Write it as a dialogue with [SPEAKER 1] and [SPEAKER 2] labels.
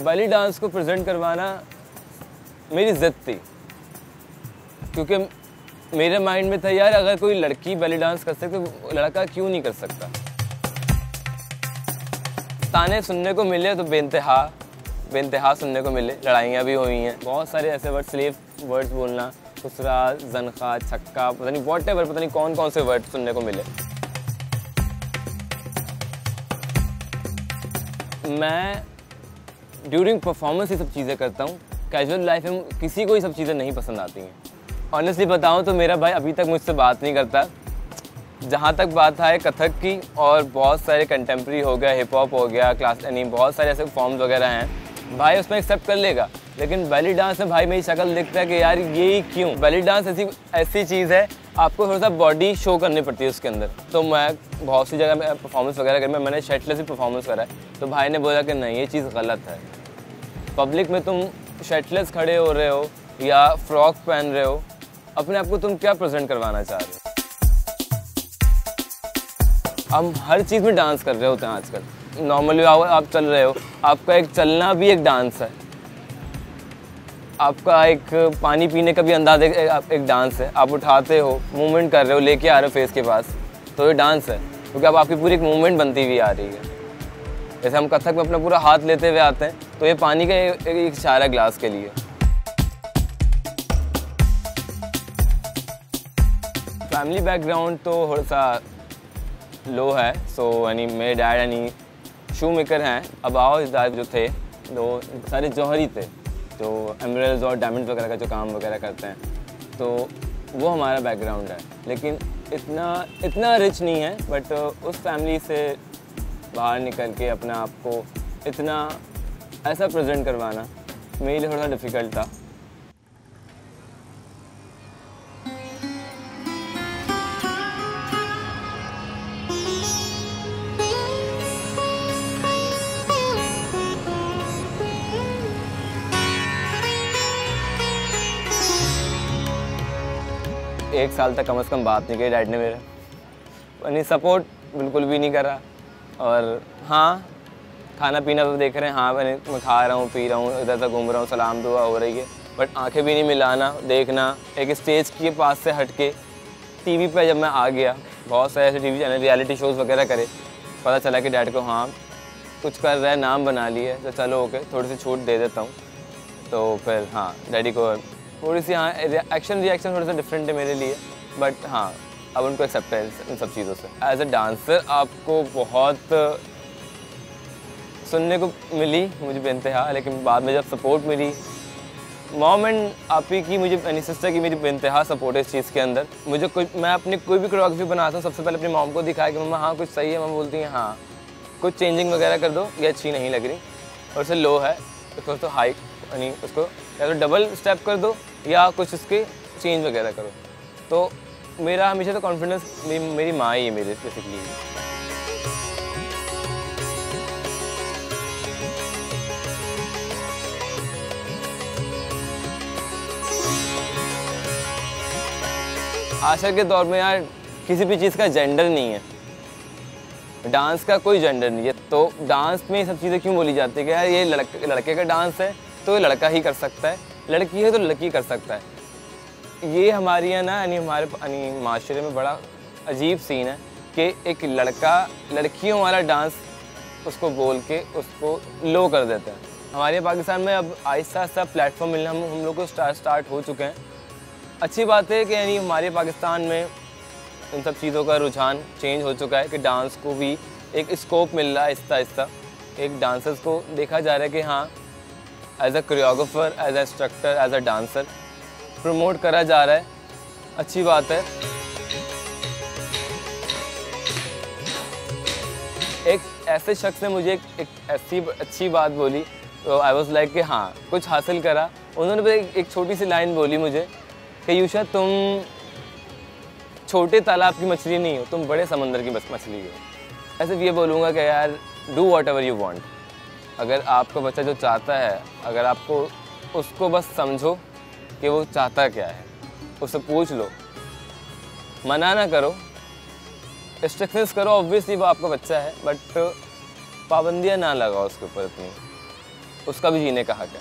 [SPEAKER 1] Belly dance को present करवाना मेरी ज़िद थी। क्योंकि मेरे माइंड में था, यार, अगर कोई लड़की बैली डांस कर सकती तो लड़का क्यों नहीं कर सकता? ताने सुनने को मिले तो बेनतहा बेनतहा सुनने को मिले। लड़ाइयाँ भी हुई हैं। बहुत सारे ऐसे वर्ड स्लेव वर्ड्स बोलना, खुसरा जनखा छक्का, पता नहीं वॉट पता नहीं कौन कौन से वर्ड सुनने को मिले। मैं ड्यूरिंग परफॉर्मेंस ये सब चीज़ें करता हूँ कैजुअल लाइफ में किसी को ये सब चीज़ें नहीं पसंद आती हैं। ऑनेस्टली बताऊँ तो मेरा भाई अभी तक मुझसे बात नहीं करता। जहाँ तक बात है कथक की और बहुत सारे कंटेम्प्रेरी हो गया हिप हॉप हो गया क्लास यानी बहुत सारे ऐसे फॉर्म्स वगैरह हैं। भाई उसमें एक्सेप्ट कर लेगा। लेकिन बैली डांस में भाई मेरी शक्ल दिखता है कि यार ये क्यों? बैली डांस ऐसी ऐसी चीज़ है, आपको थोड़ा सा बॉडी शो करनी पड़ती है उसके अंदर। तो मैं बहुत सी जगह परफॉर्मेंस वगैरह कर मैं मैंने शर्टलेस भी परफॉर्मेंस करा है। तो भाई ने बोला कि नहीं, ये चीज़ गलत है। पब्लिक में तुम शर्टलेस खड़े हो रहे हो या फ्रॉक पहन रहे हो, अपने आप को तुम क्या प्रेजेंट करवाना चाह रहे हो? हम हर चीज़ में डांस कर रहे होते हैं आजकल। नॉर्मली आप चल रहे हो, आपका एक चलना भी एक डांस है। आपका एक पानी पीने का भी अंदाज एक, एक डांस है। आप उठाते हो मूवमेंट कर रहे हो लेके आ रहे हो फेस के पास तो ये डांस है। क्योंकि अब आपकी पूरी एक मूवमेंट बनती हुई आ रही है। जैसे हम कथक में अपना पूरा हाथ लेते हुए आते हैं तो ये पानी का एक, इशारा ग्लास के लिए। फैमिली बैकग्राउंड तो थोड़ा सा लो है। सो यानी मेरे डैड यानी शू मेकर हैं। अब आओ दाद जो थे तो सारे जौहरी थे। तो एमरल्स और डायमंड वगैरह का जो काम वगैरह करते हैं तो वो हमारा बैकग्राउंड है। लेकिन इतना इतना रिच नहीं है बट उस फैमिली से बाहर निकल के अपने आप को इतना ऐसा प्रेजेंट करवाना मेरे लिए थोड़ा डिफ़िकल्ट था। एक साल तक कम से कम बात नहीं की डैड ने मेरे। यानी सपोर्ट बिल्कुल भी नहीं करा। और हाँ खाना पीना तो देख रहे हैं। हाँ मैंने मैं खा रहा हूँ, पी रहा हूँ इधर उधर घूम रहा हूँ, सलाम दुआ हो रही है। बट आँखें भी नहीं मिलाना, देखना। एक स्टेज के पास से हट के टी पे जब मैं आ गया, बहुत सारे ऐसे T V channel reality shows वगैरह करे, पता चला कि डैड को हाँ कुछ कर रहा है, नाम बना लिया तो चलो, ओके, थोड़ी सी छूट दे देता हूँ। तो फिर हाँ डैडी को थोड़ी सी हाँ एक्शन रिएक्शन थोड़ा सा डिफरेंट है मेरे लिए बट हाँ अब उनको एक्सेप्ट है इन सब चीज़ों से। एज अ डांसर आपको बहुत सुनने को मिली मुझे बेनतहा लेकिन बाद में जब सपोर्ट मिली मॉम एंड आप ही की मुझे, यानी सिस्टर की मेरी बेनतहा सपोर्ट है इस चीज़ के अंदर। मुझे कोई, मैं अपनी कोई भी कोरियोग्राफी बनाता हूँ, सबसे पहले अपनी मॉम को दिखाया कि, मम्मा हाँ कुछ सही है। मम्मा बोलती हैं हाँ कुछ चेंजिंग वगैरह कर दो, ये अच्छी नहीं लग रही और उसे लो है तो हाई यानी उसको या तो डबल स्टेप कर दो या कुछ उसके चेंज वगैरह करो। तो मेरा हमेशा तो कॉन्फिडेंस मेरी, मेरी माँ ही है मेरे बेसिकली आशा के दौर में यार किसी भी चीज़ का जेंडर नहीं है। डांस का कोई जेंडर नहीं है। तो डांस में सब चीज़ें क्यों बोली जाती है कि यार ये लड़के लड़के का डांस है तो लड़का ही कर सकता है। लड़की है तो लड़की कर सकता है। ये हमारी है ना, यानी हमारे, यानी माशरे में बड़ा अजीब सीन है कि एक लड़का, लड़कियों वाला डांस उसको बोल के उसको लो कर देता है। हमारे पाकिस्तान में अब आहिस्ता आहिस्ता प्लेटफॉर्म मिलना, हम हम लोग को स्टार्ट स्टार्ट हो चुके हैं। अच्छी बात है कि, यानी हमारे पाकिस्तान में इन सब चीज़ों का रुझान चेंज हो चुका है कि डांस को भी एक स्कोप मिल रहा है आहिस्ता आहिस्ता। एक डांसर्स को देखा जा रहा है कि हाँ as a choreographer as a instructor as a dancer promote करा जा रहा है। अच्छी बात है। एक ऐसे शख्स ने मुझे एक, एक ऐसी अच्छी बात बोली। तो आई वॉज़ लाइक कि हाँ कुछ हासिल करा। उन्होंने भी एक, एक छोटी सी लाइन बोली मुझे कि यूशा तुम छोटे तालाब की मछली नहीं हो तुम बड़े समंदर की बस मछली हो। ऐसे ये बोलूँगा कि यार do whatever you want अगर आपका बच्चा जो चाहता है, अगर आपको उसको बस समझो कि वो चाहता क्या है उससे पूछ लो। मना ना करो। रिस्ट्रिक्शंस करो ऑब्वियसली वो आपका बच्चा है बट पाबंदियाँ ना लगाओ उसके ऊपर इतनी। उसका भी जीने का हक है